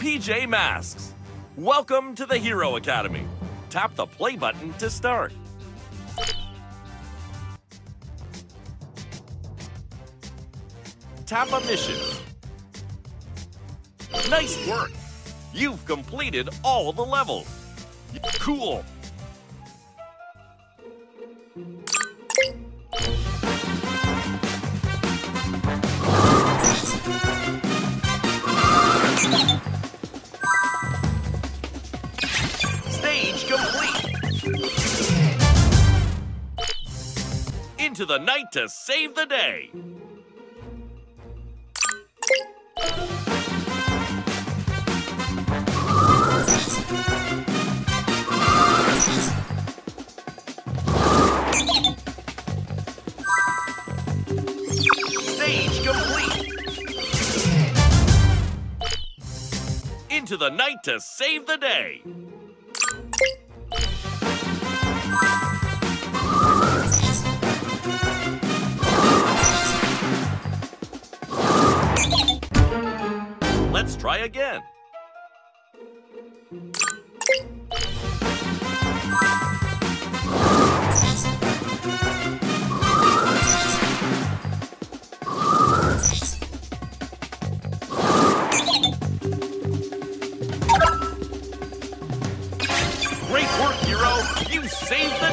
PJ Masks. Welcome to the Hero Academy. Tap the play button to start. Tap a mission. Nice work! You've completed all the levels. Cool! Complete! Into the night to save the day! Stage complete! Into the night to save the day!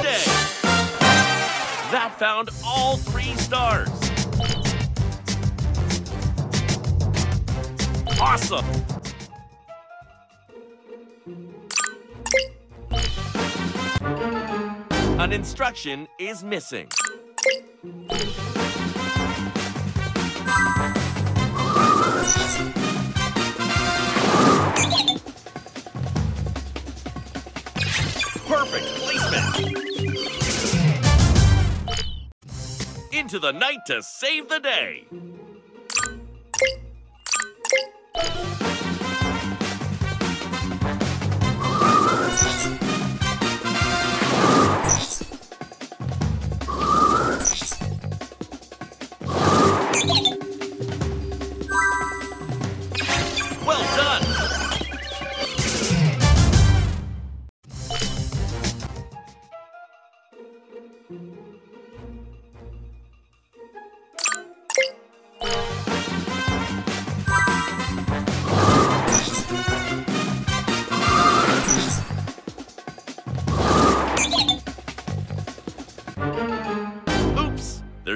Day! That found all three stars! Awesome! An instruction is missing. Perfect placement! Into the night to save the day!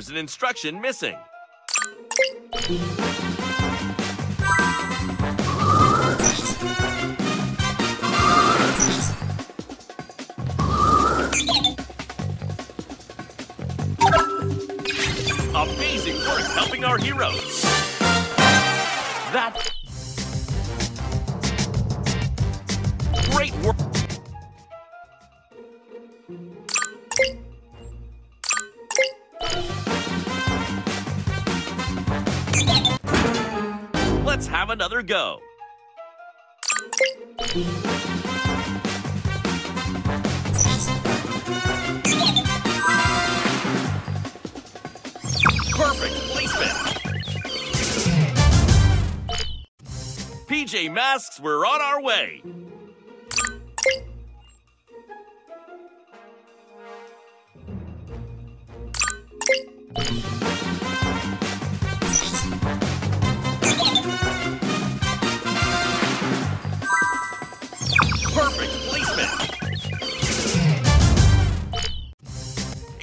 There's an instruction missing. Amazing work helping our heroes. Let's have another go. Perfect placement. PJ Masks, we're on our way.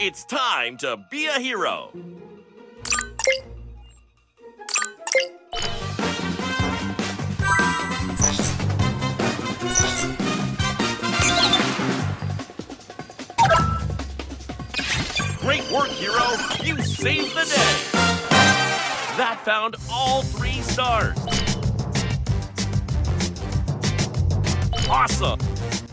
It's time to be a hero. Great work, hero! You saved the day! That found all three stars! Awesome!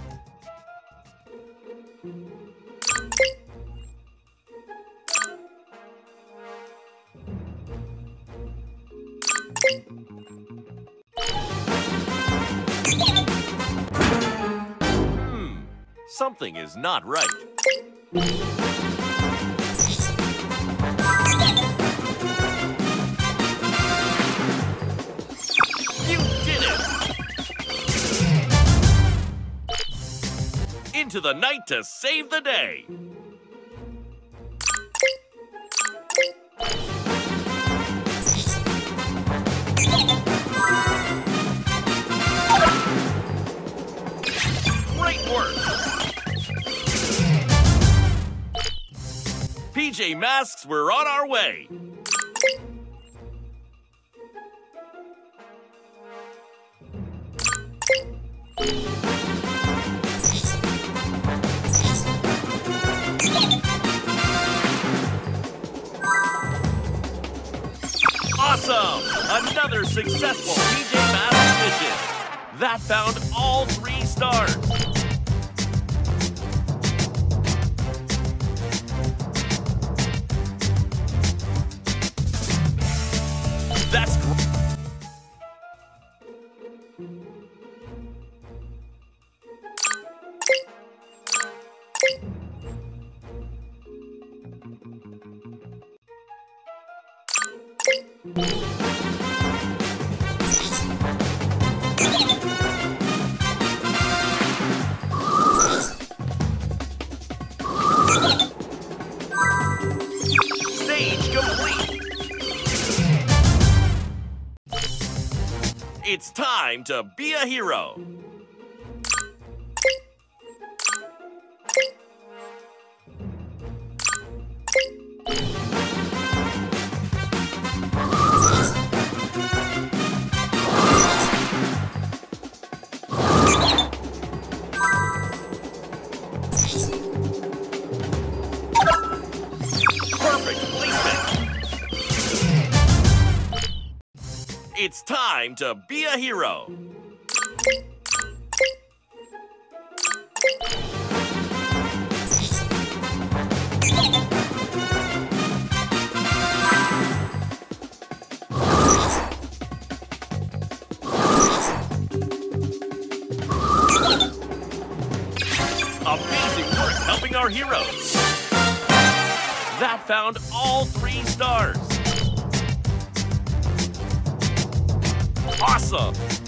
Something is not right. You did it! Into the night to save the day. PJ Masks, we're on our way. Awesome! Another successful PJ Masks mission. That found all three stars. Time to be a hero. It's time to be a hero. Amazing work helping our heroes. That found all three stars. Awesome!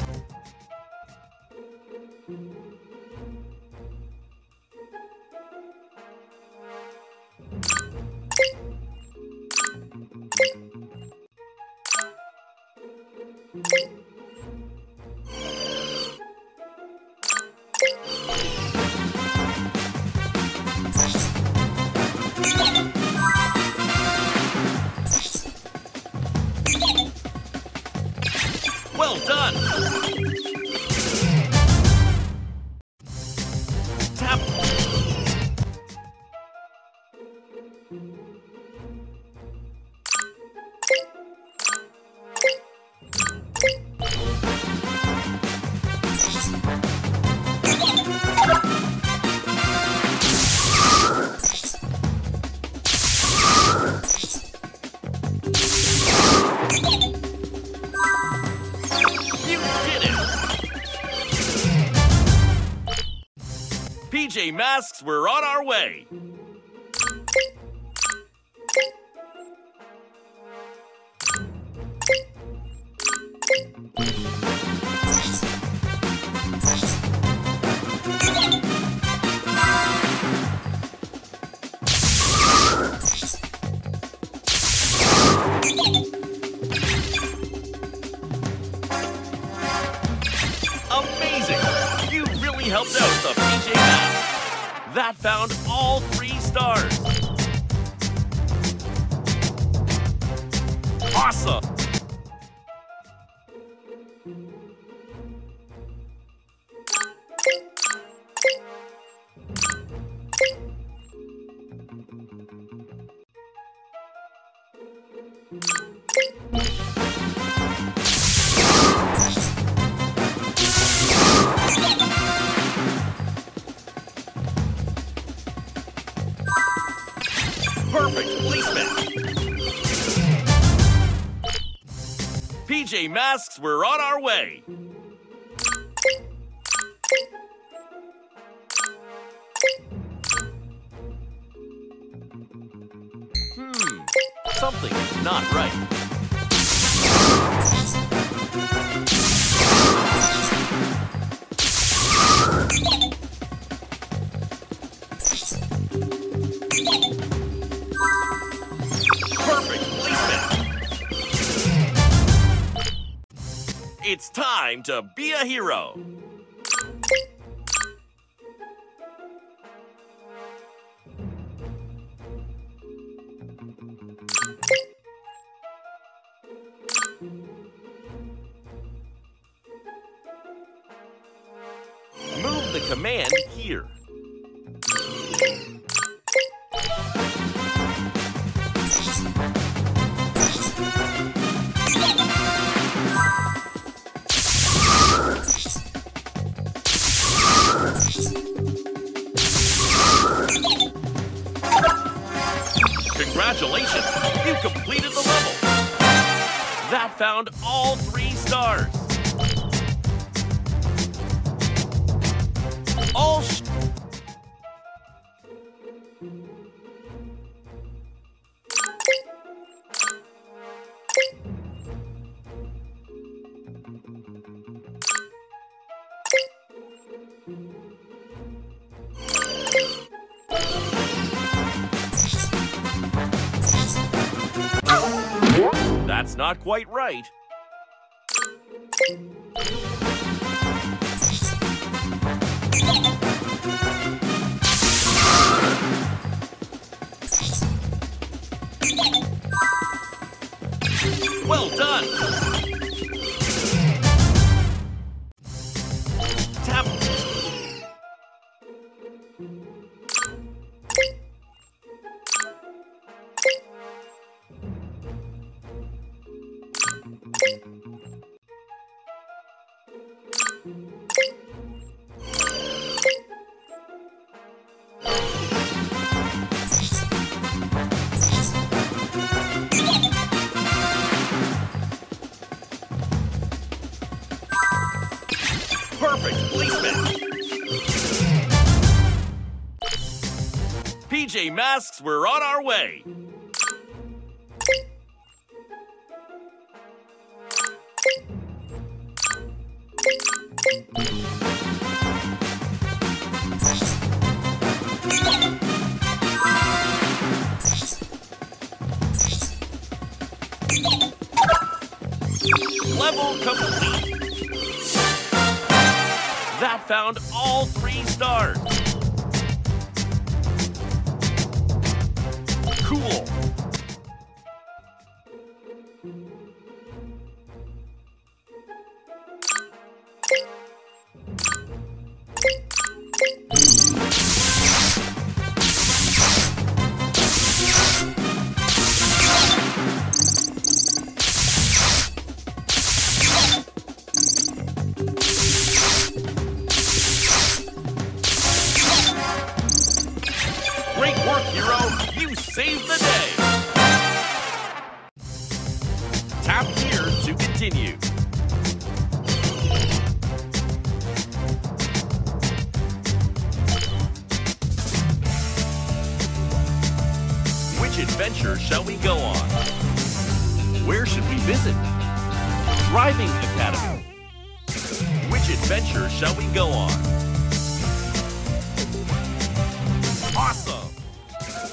Masks, we're on our way. Really helped out the PJ Masks. That found all three stars. Awesome! PJ Masks, we're on our way. Hmm, something is not right. Time to be a hero. Move the command here. Quite right. We're on our way! Level complete! That found all three stars.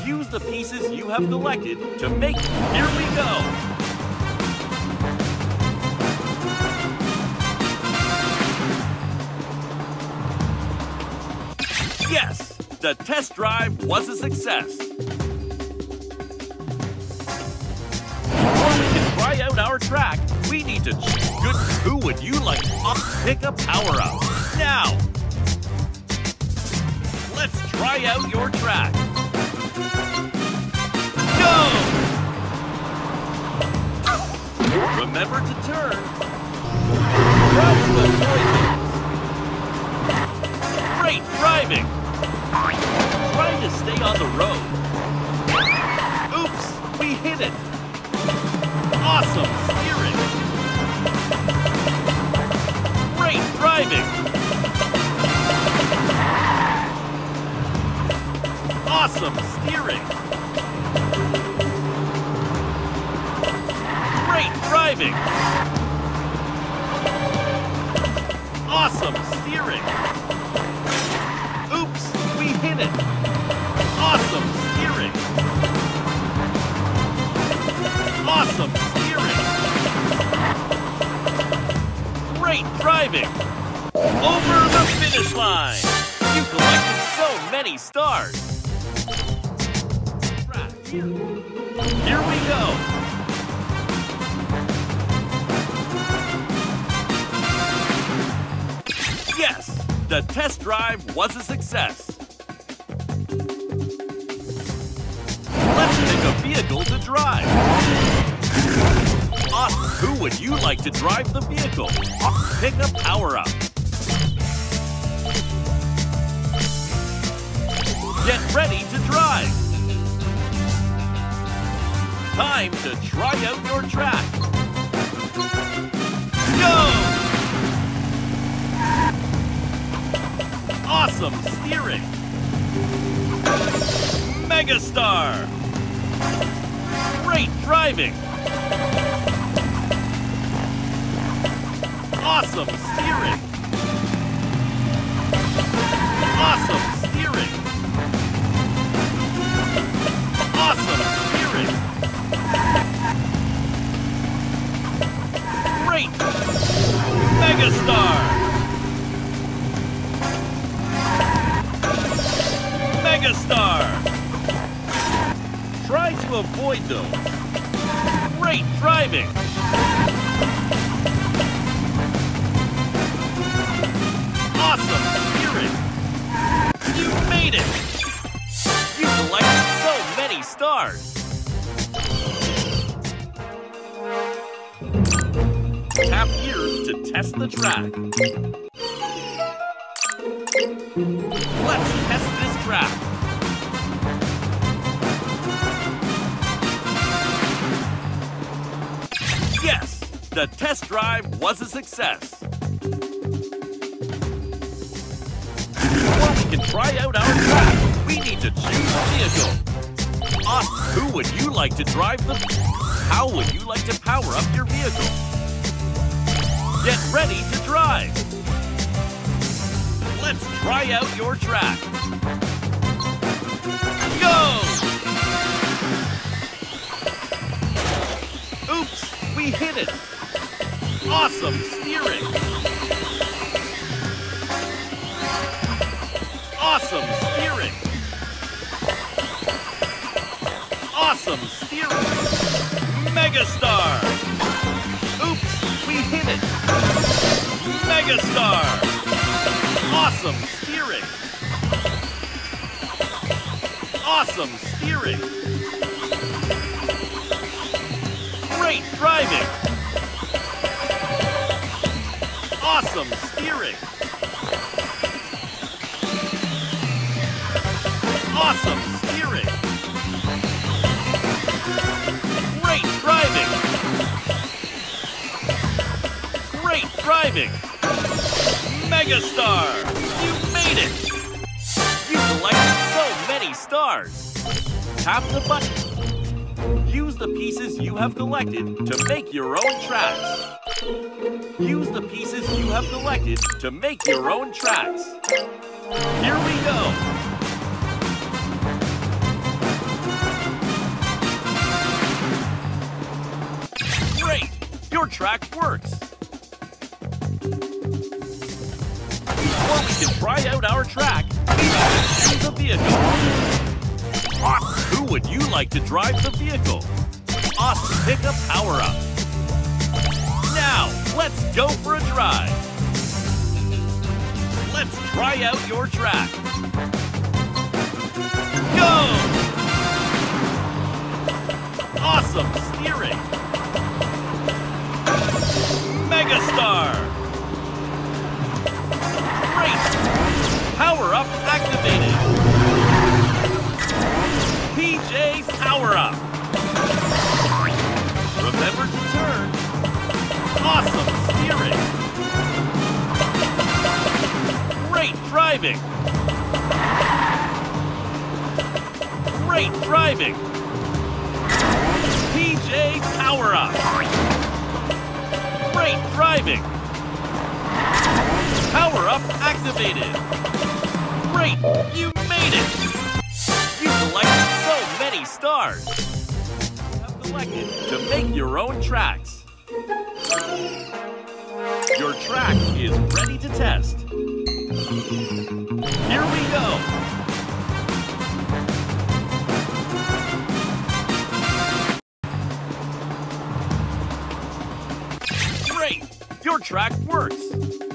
Use the pieces you have collected to make. Here we go! Yes! The test drive was a success! Before we can try out our track, we need to. Good. Who would you like to pick a power up? Now! Let's try out your track. Go! Remember to turn. Drive Driving. Over the finish line. You collected so many stars. Here we go. Yes, the test drive was a success. Let's pick a vehicle to drive. Awesome. Who would you like to drive the vehicle? Pick a power-up. Get ready to drive. Time to try out your track. Go! Awesome steering. Megastar. Great driving. Awesome steering. Awesome steering. Awesome steering. Great. Megastar. Megastar. Try to avoid those. Great driving. Awesome steering. You made it. You collected so many stars. Tap here to test the track. Let's test this track. Yes, the test drive was a success. Can try out our track, we need to choose a vehicle. Austin, who would you like to drive the... How would you like to power up your vehicle? Get ready to drive. Let's try out your track. Go! Oops, we hit it. Awesome steering. Awesome steering. Awesome steering. Megastar. Oops, we hit it. Megastar. Awesome steering. Awesome steering. Great driving. Awesome steering. Great. Megastar! You made it! You collected so many stars! Tap the button. Use the pieces you have collected to make your own tracks. Use the pieces you have collected to make your own tracks. Here we go! Great! Your track works! Can try out our track, choose the vehicle. Austin, who would you like to drive the vehicle? Austin, pick a power-up. Now, let's go for a drive. Let's try out your track. Activated. Great, you made it. You collected so many stars. You have collected to make your own tracks. Your track is ready to test. Here we go. Great! Your track works.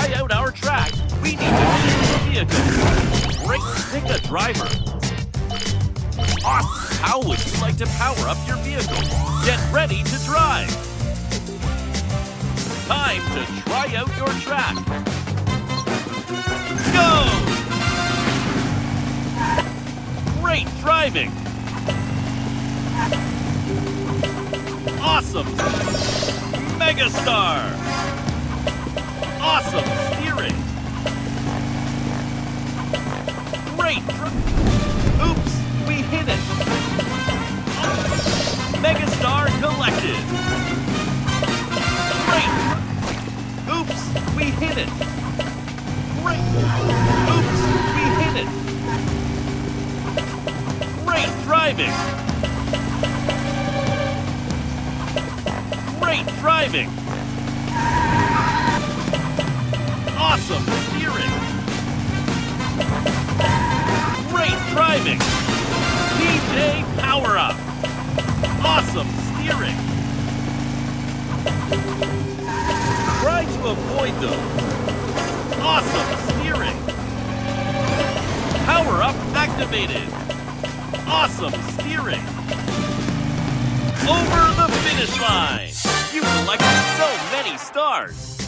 Try out our track, we need to a vehicle. Great, pick a driver. Awesome! How would you like to power up your vehicle? Get ready to drive. Time to try out your track. Go! Great driving! Awesome! Megastar! Awesome steering! Great! Oops! We hit it! Megastar collected! Great! Oops! We hit it! Great! Oops! We hit it! Great driving! Great driving! Awesome steering! Great driving! PJ Power Up! Awesome steering! Try to avoid those. Awesome steering! Power Up activated! Awesome steering! Over the finish line! You collected so many stars!